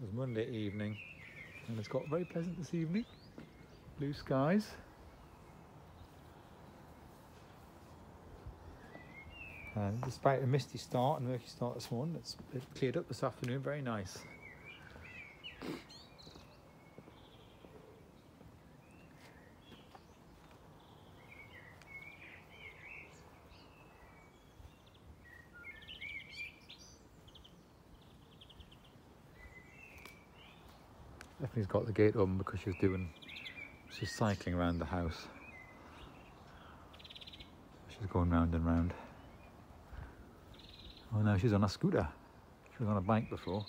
It was Monday evening and it's got very pleasant this evening. Blue skies. And despite a misty start and murky start this morning, it's it cleared up this afternoon. Very nice. Stephanie's got the gate open because she's doing, she's cycling around the house. She's going round and round. Oh no, she's on a scooter. She was on a bike before.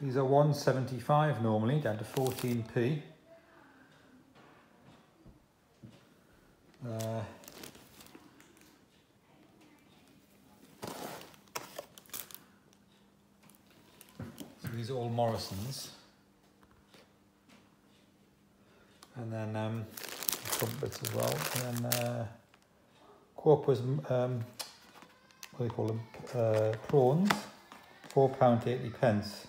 These are 175 normally, down to 14p. Uh, so these are all Morrison's. And then um, trumpets as well. And then uh, Corpus, um, what do you call them? Uh, prawns, £4.80 pence.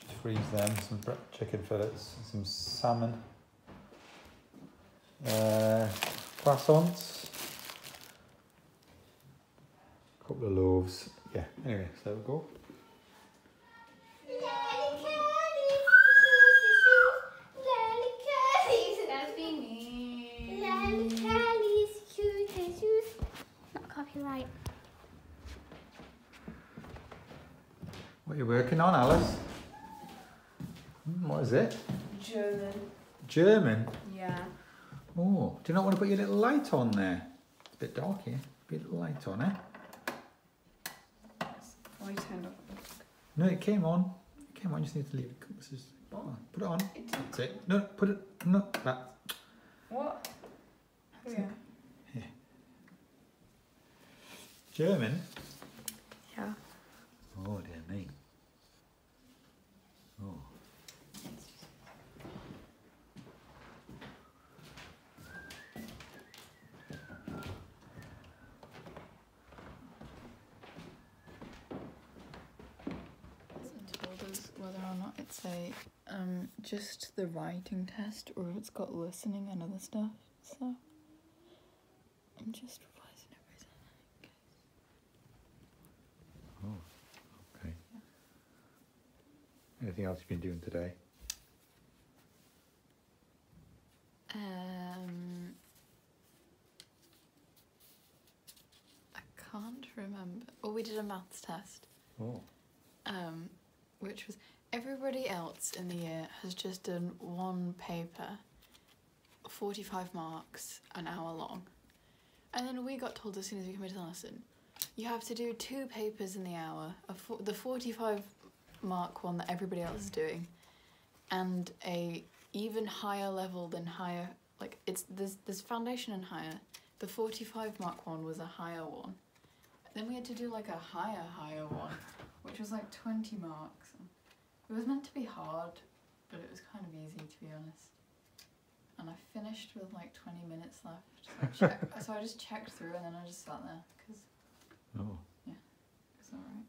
Just freeze them, some chicken fillets, some salmon uh, croissants, a couple of loaves. Yeah, anyway, so there we go. Not copyright. What are you working on, Alice? Hmm, what is it? German. German? Yeah. Oh, do you not want to put your little light on there? It's a bit dark here. Put your little light on, eh? Why turned off? No, it came on. It came on, you just need to leave it. This is, put it on. It That's it. No, put it, no, that. What? Oh, yeah. German? Yeah. Oh dear me. Oh. Hasn't told us whether or not it's a um just the writing test or if it's got listening and other stuff. So I'm just revising everything. Oh, okay. Anything else you've been doing today? Um, I can't remember. Oh, we did a maths test. Oh. um, which was everybody else in the year has just done one paper, 45 marks, an hour long. And then we got told as soon as we came to the lesson, you have to do two papers in the hour, the 45 mark one that everybody else is doing, and a even higher level than higher, like it's there's, there's foundation and higher. The 45 mark one was a higher one. Then we had to do like a higher, higher one which was like 20 marks. It was meant to be hard, but it was kind of easy to be honest. And I finished with like 20 minutes left. So I, check, so I just checked through and then I just sat there because Oh. it was alright.